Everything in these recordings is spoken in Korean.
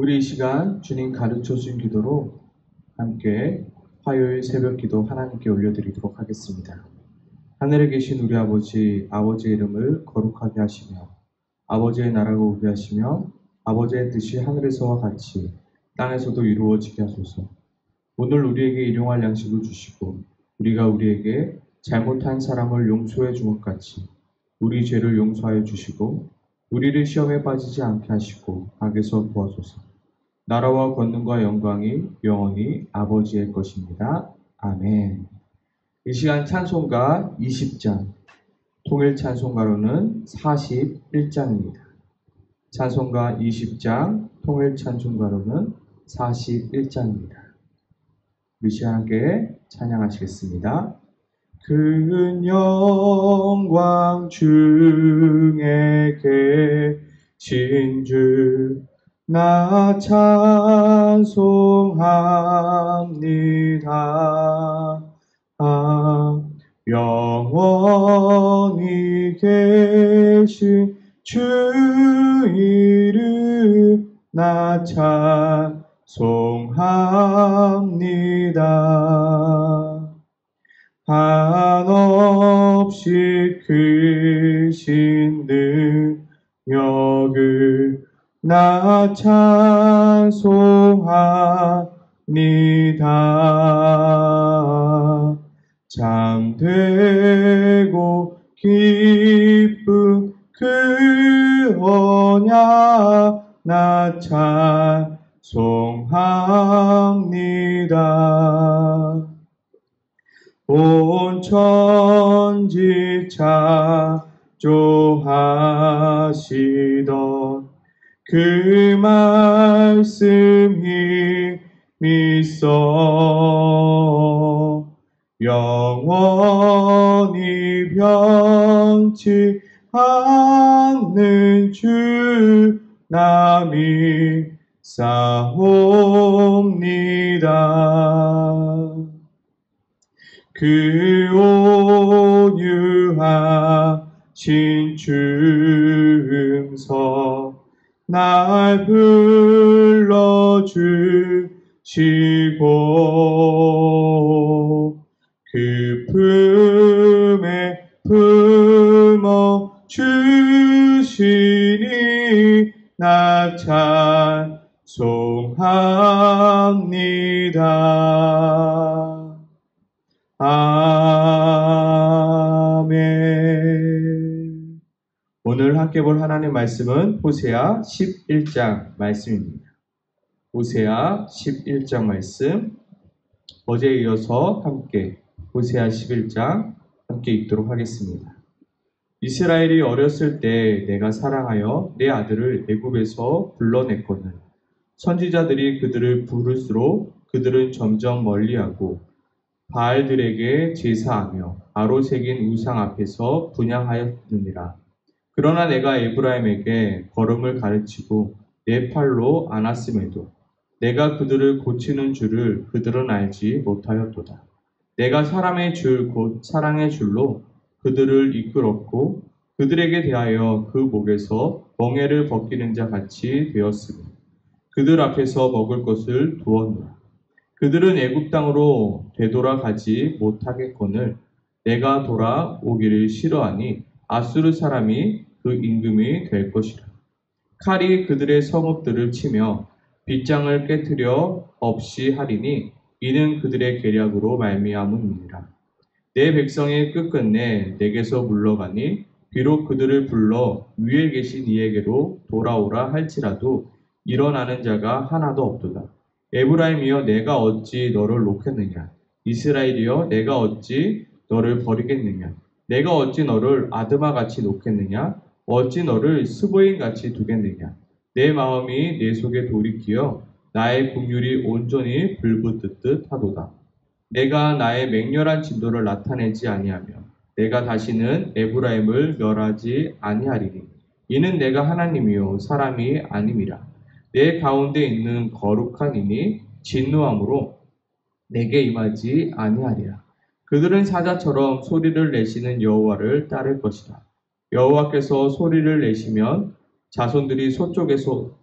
우리 이 시간 주님 가르쳐 주신 기도로 함께 화요일 새벽 기도 하나님께 올려드리도록 하겠습니다. 하늘에 계신 우리 아버지, 아버지의 이름을 거룩하게 하시며 아버지의 나라가 오게 하시며 아버지의 뜻이 하늘에서와 같이 땅에서도 이루어지게 하소서. 오늘 우리에게 일용할 양식을 주시고 우리가 우리에게 잘못한 사람을 용서해 준것 같이 우리 죄를 용서하여 주시고 우리를 시험에 빠지지 않게 하시고 악에서 구하소서. 나라와 권능과 영광이 영원히 아버지의 것입니다. 아멘. 이 시간 찬송가 20장, 통일 찬송가로는 41장입니다. 찬송가 20장, 통일 찬송가로는 41장입니다. 우리 시간 함께 찬양하시겠습니다. 큰 영광 중에 계신 주, 나 찬송합니다. 아, 영원히 계신 주 이름 나 찬송합니다. 한없이 크신 능력을 나 찬송합니다. 잠되고 기쁜 그 언약 나 찬송합니다. 온 천지 창조하시던 그 말씀이 믿어 영원히 변치 않는 주 남이 싸옵니다. 그 온유하신 주음성 날 불러주시고 그 품에 품어 주시니 나 찬송합니다. 오늘 함께 볼 하나님 말씀은 호세아 11장 말씀입니다. 호세아 11장 말씀 어제에 이어서 함께 호세아 11장 함께 읽도록 하겠습니다. 이스라엘이 어렸을 때 내가 사랑하여 내 아들을 애굽에서 불러냈거든. 선지자들이 그들을 부를수록 그들은 점점 멀리하고 바알들에게 제사하며 아로새긴 우상 앞에서 분양하였느니라. 그러나 내가 에브라임에게 걸음을 가르치고 내 팔로 안았음에도 내가 그들을 고치는 줄을 그들은 알지 못하였도다. 내가 사람의 줄 곧 사랑의 줄로 그들을 이끌었고 그들에게 대하여 그 목에서 멍에를 벗기는 자 같이 되었으니 그들 앞에서 먹을 것을 두었노라. 그들은 애굽 땅으로 되돌아가지 못하겠거늘 내가 돌아오기를 싫어하니 아수르 사람이 그 임금이 될 것이라. 칼이 그들의 성읍들을 치며 빗장을 깨뜨려 없이 하리니 이는 그들의 계략으로 말미암음이니라. 내 백성이 끝끝내 내게서 물러가니 비록 그들을 불러 위에 계신 이에게로 돌아오라 할지라도 일어나는 자가 하나도 없도다. 에브라임이여 내가 어찌 너를 놓겠느냐? 이스라엘이여 내가 어찌 너를 버리겠느냐? 내가 어찌 너를 아드마 같이 놓겠느냐? 어찌 너를 스보인 같이 두겠느냐? 내 마음이 내 속에 돌이키어 나의 국률이 온전히 불붙듯 하도다. 내가 나의 맹렬한 진도를 나타내지 아니하며 내가 다시는 에브라임을 멸하지 아니하리니 이는 내가 하나님이요 사람이 아님이라 내 가운데 있는 거룩한 이니 진노함으로 내게 임하지 아니하리라 그들은 사자처럼 소리를 내시는 여호와를 따를 것이다 여호와께서 소리를 내시면 자손들이 서쪽에서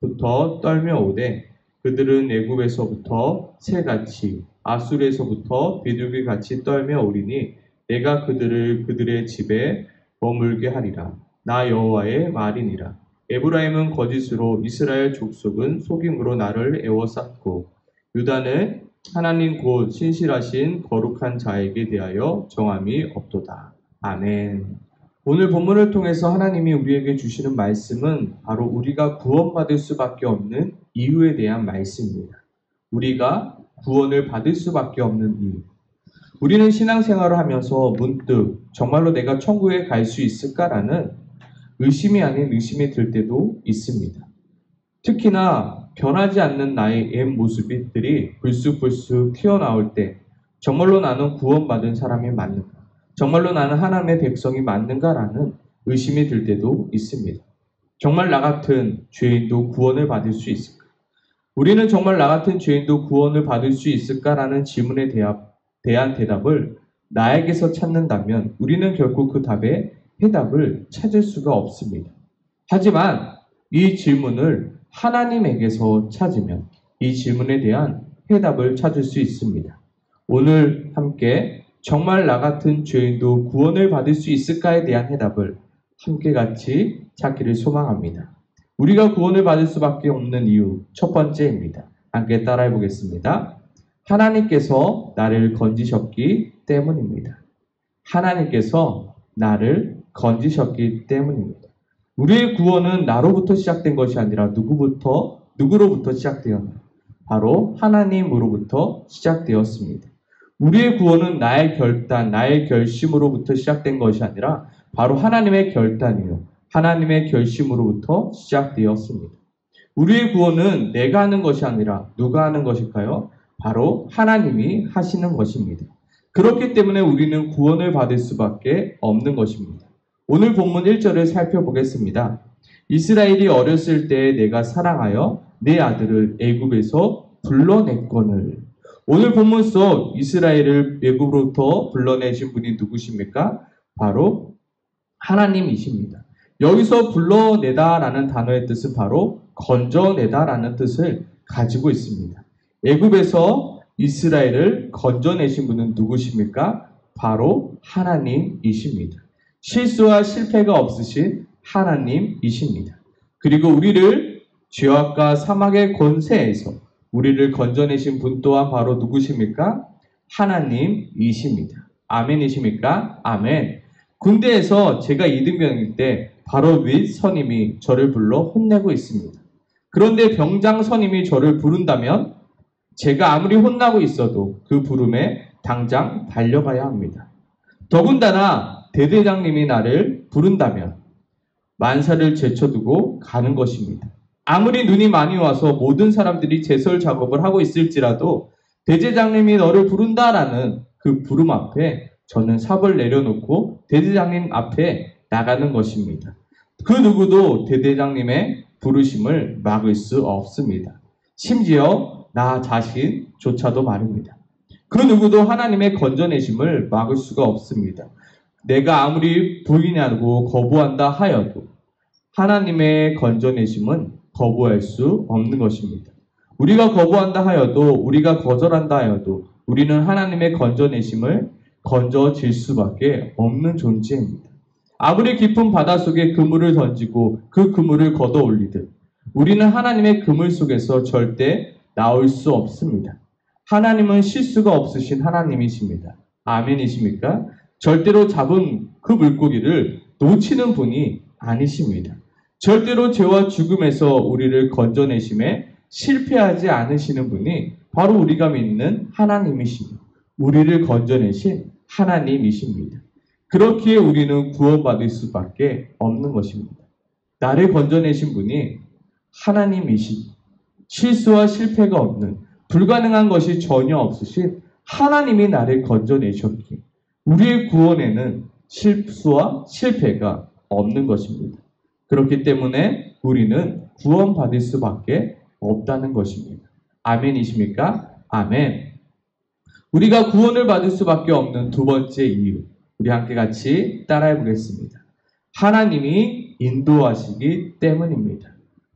부터 떨며 오되 그들은 애굽에서부터 새같이 아술에서부터 비둘기같이 떨며 오리니 내가 그들을 그들의 집에 머물게 하리라 나 여호와의 말이니라 에브라임은 거짓으로 이스라엘 족속은 속임으로 나를 애워쌌고 유다는 하나님 곧 신실하신 거룩한 자에게 대하여 정함이 없도다. 아멘. 오늘 본문을 통해서 하나님이 우리에게 주시는 말씀은 바로 우리가 구원받을 수밖에 없는 이유에 대한 말씀입니다. 우리가 구원을 받을 수밖에 없는 이유. 우리는 신앙생활을 하면서 문득 정말로 내가 천국에 갈 수 있을까라는 의심이 아닌 의심이 들 때도 있습니다. 특히나 변하지 않는 나의 옛 모습들이 불쑥불쑥 튀어나올 때 정말로 나는 구원받은 사람이 맞는가? 정말로 나는 하나님의 백성이 맞는가라는 의심이 들 때도 있습니다. 정말 나 같은 죄인도 구원을 받을 수 있을까? 우리는 정말 나 같은 죄인도 구원을 받을 수 있을까라는 질문에 대한 대답을 나에게서 찾는다면 우리는 결국 그 답에 해답을 찾을 수가 없습니다. 하지만 이 질문을 하나님에게서 찾으면 이 질문에 대한 해답을 찾을 수 있습니다. 오늘 함께 정말 나 같은 죄인도 구원을 받을 수 있을까에 대한 해답을 함께 같이 찾기를 소망합니다. 우리가 구원을 받을 수밖에 없는 이유 첫 번째입니다. 함께 따라해 보겠습니다. 하나님께서 나를 건지셨기 때문입니다. 하나님께서 나를 건지셨기 때문입니다. 우리의 구원은 나로부터 시작된 것이 아니라 누구부터 누구로부터 시작되었나? 바로 하나님으로부터 시작되었습니다. 우리의 구원은 나의 결단, 나의 결심으로부터 시작된 것이 아니라 바로 하나님의 결단이요. 하나님의 결심으로부터 시작되었습니다. 우리의 구원은 내가 하는 것이 아니라 누가 하는 것일까요? 바로 하나님이 하시는 것입니다. 그렇기 때문에 우리는 구원을 받을 수밖에 없는 것입니다. 오늘 본문 1절을 살펴보겠습니다. 이스라엘이 어렸을 때 내가 사랑하여 내 아들을 애굽에서 불러냈거늘 오늘 본문 속 이스라엘을 외국으로부터 불러내신 분이 누구십니까? 바로 하나님이십니다. 여기서 불러내다라는 단어의 뜻은 바로 건져내다라는 뜻을 가지고 있습니다. 애굽에서 이스라엘을 건져내신 분은 누구십니까? 바로 하나님이십니다. 실수와 실패가 없으신 하나님이십니다. 그리고 우리를 죄악과 사막의 권세에서 우리를 건져내신 분 또한 바로 누구십니까? 하나님이십니다. 아멘이십니까? 아멘. 군대에서 제가 이등병일 때 바로 윗 선임이 저를 불러 혼내고 있습니다. 그런데 병장 선임이 저를 부른다면 제가 아무리 혼나고 있어도 그 부름에 당장 달려가야 합니다. 더군다나 대대장님이 나를 부른다면 만사를 제쳐두고 가는 것입니다. 아무리 눈이 많이 와서 모든 사람들이 제설 작업을 하고 있을지라도 대제장님이 너를 부른다라는 그 부름 앞에 저는 삽을 내려놓고 대대장님 앞에 나가는 것입니다. 그 누구도 대대장님의 부르심을 막을 수 없습니다. 심지어 나 자신조차도 말입니다. 그 누구도 하나님의 건져내심을 막을 수가 없습니다. 내가 아무리 부인하고 거부한다 하여도 하나님의 건져내심은 거부할 수 없는 것입니다. 우리가 거부한다 하여도 우리가 거절한다 하여도 우리는 하나님의 건져내심을 건져질 수밖에 없는 존재입니다. 아무리 깊은 바다 속에 그물을 던지고 그 그물을 걷어 올리듯 우리는 하나님의 그물 속에서 절대 나올 수 없습니다. 하나님은 실수가 없으신 하나님이십니다. 아멘이십니까? 절대로 잡은 그 물고기를 놓치는 분이 아니십니다. 절대로 죄와 죽음에서 우리를 건져내심에 실패하지 않으시는 분이 바로 우리가 믿는 하나님이십니다. 우리를 건져내신 하나님이십니다. 그렇기에 우리는 구원받을 수밖에 없는 것입니다. 나를 건져내신 분이 하나님이신 실수와 실패가 없는 불가능한 것이 전혀 없으신 하나님이 나를 건져내셨기 우리의 구원에는 실수와 실패가 없는 것입니다. 그렇기 때문에 우리는 구원받을 수밖에 없다는 것입니다. 아멘이십니까? 아멘. 우리가 구원을 받을 수밖에 없는 두 번째 이유. 우리 함께 같이 따라해 보겠습니다. 하나님이 인도하시기 때문입니다.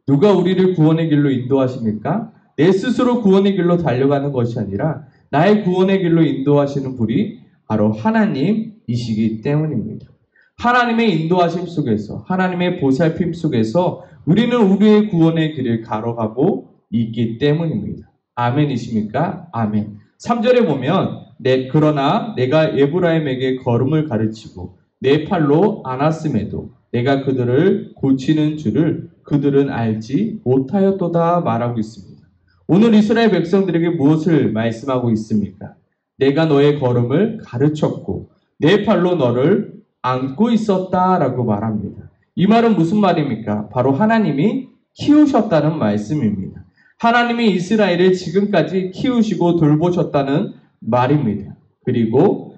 누가 우리를 구원의 길로 인도하십니까? 내 스스로 구원의 길로 달려가는 것이 아니라 나의 구원의 길로 인도하시는 분이 바로 하나님이시기 때문입니다. 하나님의 인도하심 속에서 하나님의 보살핌 속에서 우리는 우리의 구원의 길을 가로가고 있기 때문입니다. 아멘이십니까? 아멘. 3절에 보면 내 그러나 내가 에브라임에게 걸음을 가르치고 내 팔로 안았음에도 내가 그들을 고치는 줄을 그들은 알지 못하였도다 말하고 있습니다. 오늘 이스라엘 백성들에게 무엇을 말씀하고 있습니까? 내가 너의 걸음을 가르쳤고 내 팔로 너를 안고 있었다라고 말합니다. 이 말은 무슨 말입니까? 바로 하나님이 키우셨다는 말씀입니다. 하나님이 이스라엘을 지금까지 키우시고 돌보셨다는 말입니다. 그리고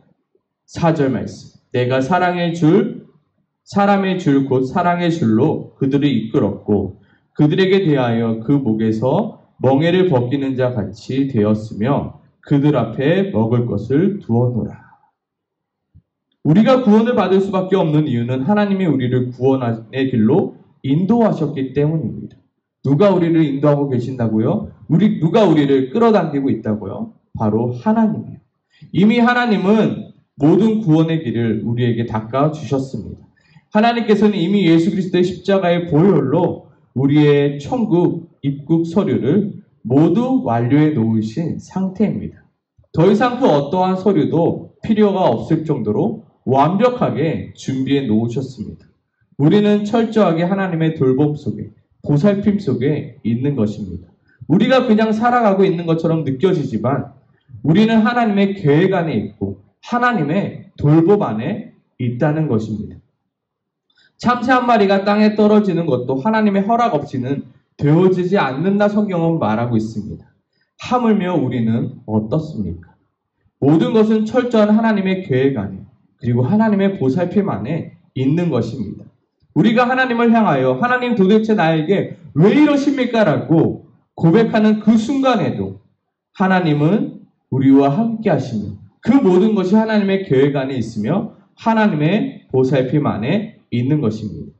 4절 말씀. 내가 사랑의 줄, 사람의 줄, 곧 사랑의 줄로 그들을 이끌었고 그들에게 대하여 그 목에서 멍에를 벗기는 자 같이 되었으며 그들 앞에 먹을 것을 두어놓으라. 우리가 구원을 받을 수밖에 없는 이유는 하나님이 우리를 구원의 길로 인도하셨기 때문입니다. 누가 우리를 인도하고 계신다고요? 우리 누가 우리를 끌어당기고 있다고요? 바로 하나님이에요. 이미 하나님은 모든 구원의 길을 우리에게 닦아 주셨습니다. 하나님께서는 이미 예수 그리스도의 십자가의 보혈로 우리의 천국 입국 서류를 모두 완료해 놓으신 상태입니다. 더 이상 그 어떠한 서류도 필요가 없을 정도로 완벽하게 준비해 놓으셨습니다. 우리는 철저하게 하나님의 돌봄 속에, 보살핌 속에 있는 것입니다. 우리가 그냥 살아가고 있는 것처럼 느껴지지만 우리는 하나님의 계획 안에 있고 하나님의 돌봄 안에 있다는 것입니다. 참새 한 마리가 땅에 떨어지는 것도 하나님의 허락 없이는 되어지지 않는다 성경은 말하고 있습니다. 하물며 우리는 어떻습니까? 모든 것은 철저한 하나님의 계획 안에 그리고 하나님의 보살핌 안에 있는 것입니다. 우리가 하나님을 향하여 하나님 도대체 나에게 왜 이러십니까? 라고 고백하는 그 순간에도 하나님은 우리와 함께 하시며 그 모든 것이 하나님의 계획 안에 있으며 하나님의 보살핌 안에 있는 것입니다.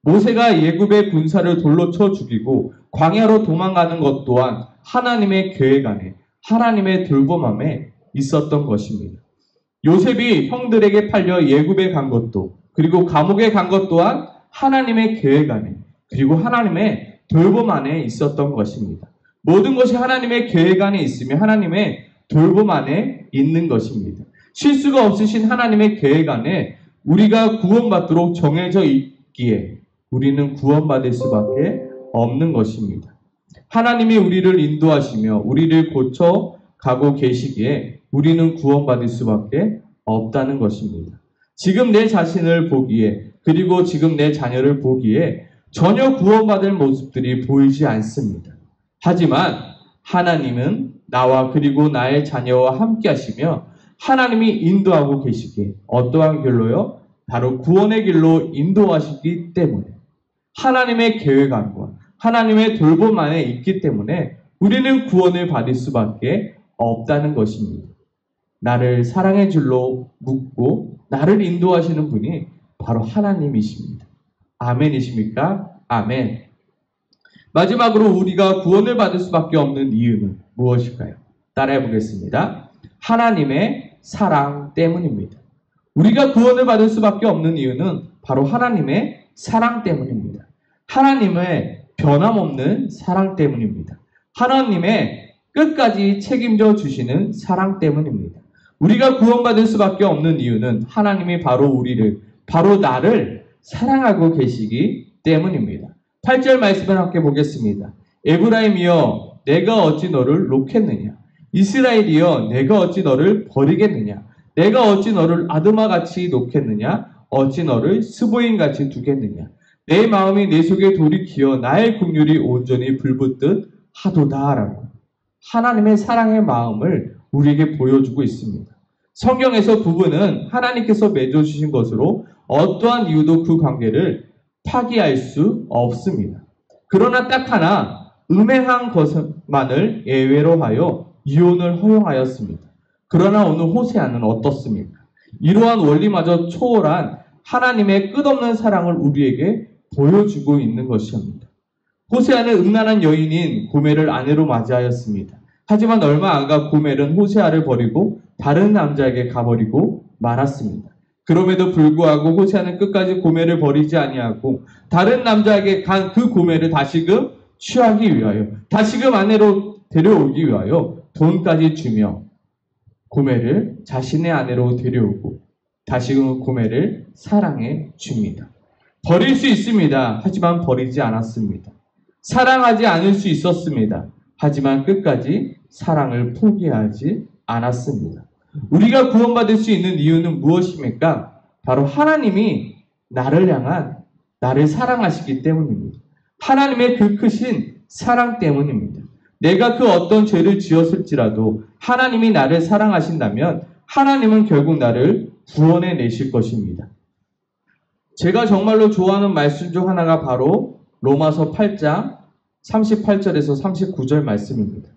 모세가 예굽의 군사를 돌로 쳐 죽이고 광야로 도망가는 것 또한 하나님의 계획 안에 하나님의 돌봄함에 있었던 것입니다. 요셉이 형들에게 팔려 예굽에 간 것도 그리고 감옥에 간 것 또한 하나님의 계획 안에 그리고 하나님의 돌봄 안에 있었던 것입니다. 모든 것이 하나님의 계획 안에 있으며 하나님의 돌봄 안에 있는 것입니다. 실수가 없으신 하나님의 계획 안에 우리가 구원받도록 정해져 있기에 우리는 구원받을 수밖에 없는 것입니다. 하나님이 우리를 인도하시며 우리를 고쳐 가고 계시기에 우리는 구원받을 수밖에 없다는 것입니다. 지금 내 자신을 보기에 그리고 지금 내 자녀를 보기에 전혀 구원받을 모습들이 보이지 않습니다. 하지만 하나님은 나와 그리고 나의 자녀와 함께 하시며 하나님이 인도하고 계시기에 어떠한 길로요? 바로 구원의 길로 인도하시기 때문에 하나님의 계획안과 하나님의 돌봄 안에 있기 때문에 우리는 구원을 받을 수밖에 없다는 것입니다. 나를 사랑의 줄로 묶고 나를 인도하시는 분이 바로 하나님이십니다. 아멘이십니까? 아멘. 마지막으로 우리가 구원을 받을 수밖에 없는 이유는 무엇일까요? 따라해 보겠습니다. 하나님의 사랑 때문입니다. 우리가 구원을 받을 수밖에 없는 이유는 바로 하나님의 사랑 때문입니다. 하나님의 변함없는 사랑 때문입니다. 하나님의 끝까지 책임져 주시는 사랑 때문입니다. 우리가 구원받을 수밖에 없는 이유는 하나님이 바로 우리를, 바로 나를 사랑하고 계시기 때문입니다. 8절 말씀을 함께 보겠습니다. 에브라임이여, 내가 어찌 너를 놓겠느냐? 이스라엘이여, 내가 어찌 너를 버리겠느냐? 내가 어찌 너를 아드마 같이 놓겠느냐? 어찌 너를 스보인 같이 두겠느냐? 내 마음이 내 속에 돌이키어 나의 국률이 온전히 불붙듯 하도다라고 하나님의 사랑의 마음을 우리에게 보여주고 있습니다. 성경에서 부부는 하나님께서 맺어주신 것으로 어떠한 이유도 그 관계를 파기할 수 없습니다. 그러나 딱 하나 음행한 것만을 예외로 하여 이혼을 허용하였습니다. 그러나 오늘 호세아는 어떻습니까? 이러한 원리마저 초월한 하나님의 끝없는 사랑을 우리에게 보여주고 있는 것입니다. 호세아는 음란한 여인인 고멜을 아내로 맞이하였습니다. 하지만 얼마 안 가 고멜은 호세아를 버리고 다른 남자에게 가버리고 말았습니다. 그럼에도 불구하고 호세아는 끝까지 고멜을 버리지 아니하고 다른 남자에게 간 그 고멜을 다시금 취하기 위하여 다시금 아내로 데려오기 위하여 돈까지 주며 고멜을 자신의 아내로 데려오고 다시금 고멜을 사랑해 줍니다. 버릴 수 있습니다. 하지만 버리지 않았습니다. 사랑하지 않을 수 있었습니다. 하지만 끝까지 사랑을 포기하지 않았습니다. 우리가 구원받을 수 있는 이유는 무엇입니까? 바로 하나님이 나를 향한 나를 사랑하시기 때문입니다. 하나님의 그 크신 사랑 때문입니다. 내가 그 어떤 죄를 지었을지라도 하나님이 나를 사랑하신다면 하나님은 결국 나를 구원해 내실 것입니다. 제가 정말로 좋아하는 말씀 중 하나가 바로 로마서 8장 38절에서 39절 말씀입니다.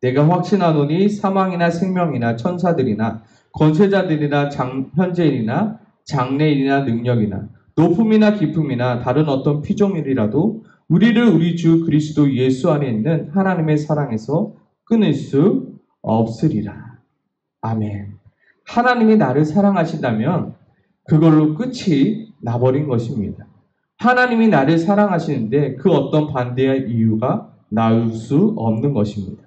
내가 확신하노니 사망이나 생명이나 천사들이나 권세자들이나 장, 현재인이나 장래인이나 능력이나 높음이나 깊음이나 다른 어떤 피조물이라도 우리를 우리 주 그리스도 예수 안에 있는 하나님의 사랑에서 끊을 수 없으리라. 아멘. 하나님이 나를 사랑하신다면 그걸로 끝이 나버린 것입니다. 하나님이 나를 사랑하시는데 그 어떤 반대의 이유가 나올 수 없는 것입니다.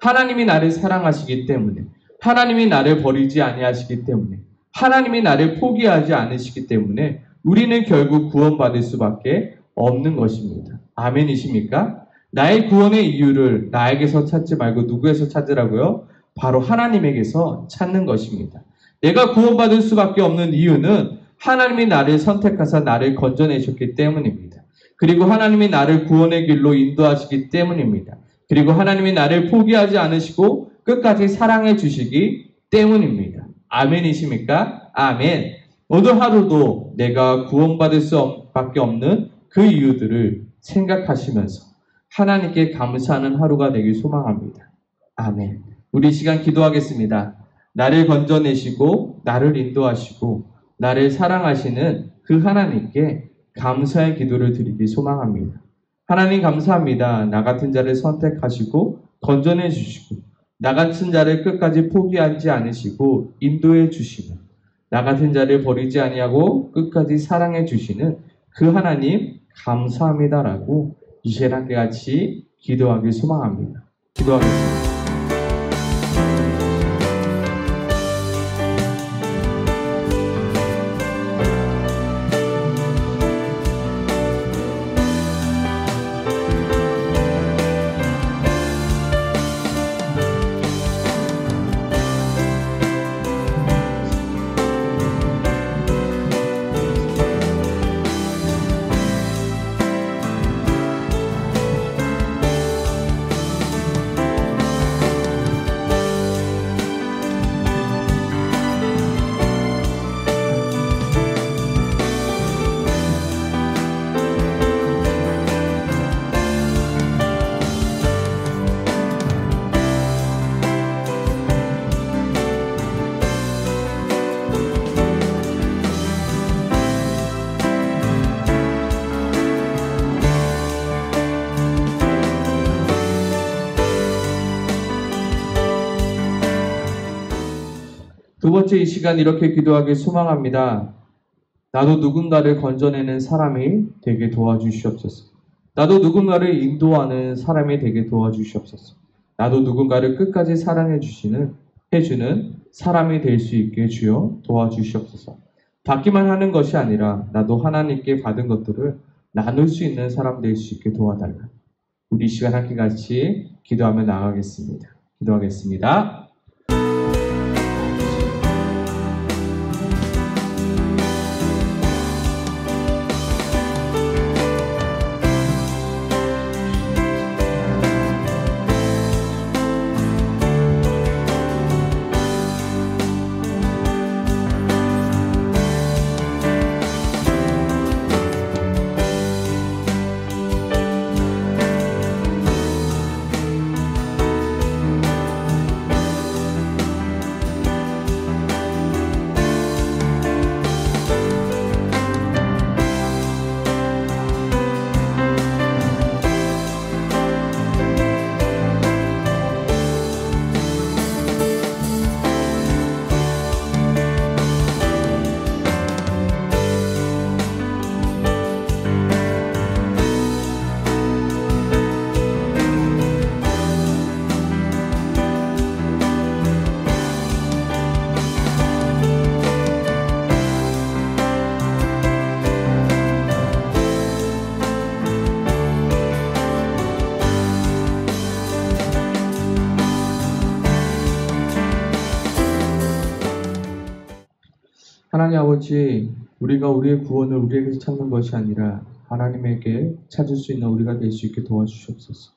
하나님이 나를 사랑하시기 때문에 하나님이 나를 버리지 아니하시기 때문에 하나님이 나를 포기하지 않으시기 때문에 우리는 결국 구원받을 수밖에 없는 것입니다. 아멘이십니까? 나의 구원의 이유를 나에게서 찾지 말고 누구에서 찾으라고요? 바로 하나님에게서 찾는 것입니다. 내가 구원받을 수밖에 없는 이유는 하나님이 나를 선택하사 나를 건져내셨기 때문입니다. 그리고 하나님이 나를 구원의 길로 인도하시기 때문입니다. 그리고 하나님이 나를 포기하지 않으시고 끝까지 사랑해 주시기 때문입니다. 아멘이십니까? 아멘. 오늘 하루도 내가 구원받을 수 밖에 없는 그 이유들을 생각하시면서 하나님께 감사하는 하루가 되길 소망합니다. 아멘. 우리 시간 기도하겠습니다. 나를 건져내시고 나를 인도하시고 나를 사랑하시는 그 하나님께 감사의 기도를 드리기 소망합니다. 하나님 감사합니다. 나 같은 자를 선택하시고 건져내 주시고 나 같은 자를 끝까지 포기하지 않으시고 인도해 주시는 나 같은 자를 버리지 아니하고 끝까지 사랑해 주시는 그 하나님 감사합니다라고 이시랑 같이 기도하길 소망합니다. 기도하겠습니다. 번째 이 시간 이렇게 기도하길 소망합니다. 나도 누군가를 건져내는 사람이 되게 도와주시옵소서. 나도 누군가를 인도하는 사람이 되게 도와주시옵소서. 나도 누군가를 끝까지 사랑해 주시는 해주는 사람이 될 수 있게 주여 도와주시옵소서. 받기만 하는 것이 아니라 나도 하나님께 받은 것들을 나눌 수 있는 사람 될 수 있게 도와달라. 우리 시간 함께 같이 기도하며 나가겠습니다. 기도하겠습니다. 하나님 아버지, 우리가 우리의 구원을 우리에게서 찾는 것이 아니라 하나님에게 찾을 수 있는 우리가 될 수 있게 도와주시옵소서.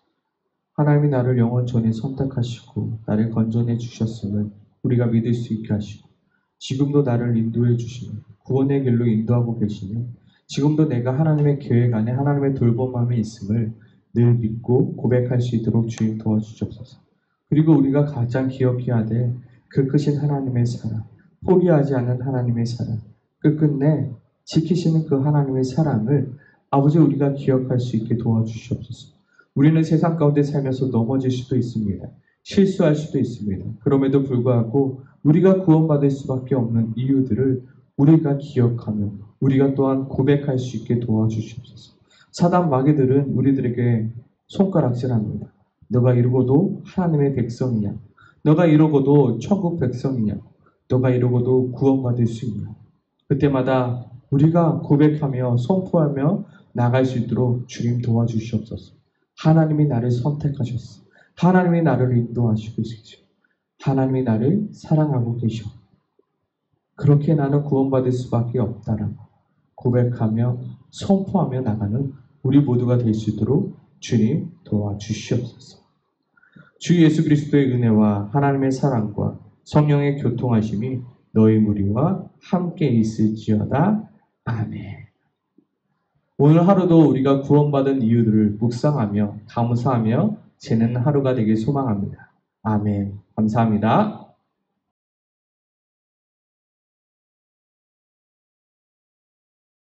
하나님이 나를 영원 전에 선택하시고 나를 건전해 주셨음을 우리가 믿을 수 있게 하시고 지금도 나를 인도해 주시며 구원의 길로 인도하고 계시며 지금도 내가 하나님의 계획 안에 하나님의 돌봄함이 있음을 늘 믿고 고백할 수 있도록 주님 도와주시옵소서. 그리고 우리가 가장 기억해야 될 그 크신 하나님의 사랑, 포기하지 않는 하나님의 사랑, 끝끝내 지키시는 그 하나님의 사랑을 아버지 우리가 기억할 수 있게 도와주시옵소서. 우리는 세상 가운데 살면서 넘어질 수도 있습니다. 실수할 수도 있습니다. 그럼에도 불구하고 우리가 구원받을 수밖에 없는 이유들을 우리가 기억하며 우리가 또한 고백할 수 있게 도와주시옵소서. 사단 마귀들은 우리들에게 손가락질합니다. 너가 이러고도 하나님의 백성이냐? 너가 이러고도 천국 백성이냐? 너가 이러고도 구원받을 수 있냐? 그때마다 우리가 고백하며 선포하며 나갈 수 있도록 주님 도와주시옵소서. 하나님이 나를 선택하셨어. 하나님이 나를 인도하시고 계시죠. 하나님이 나를 사랑하고 계셔. 그렇게 나는 구원받을 수밖에 없다라고 고백하며 선포하며 나가는 우리 모두가 될 수 있도록 주님 도와주시옵소서. 주 예수 그리스도의 은혜와 하나님의 사랑과 성령의 교통하심이 너희 무리와 함께 있을지어다. 아멘. 오늘 하루도 우리가 구원받은 이유들을 묵상하며 감사하며 지는 하루가 되길 소망합니다. 아멘. 감사합니다.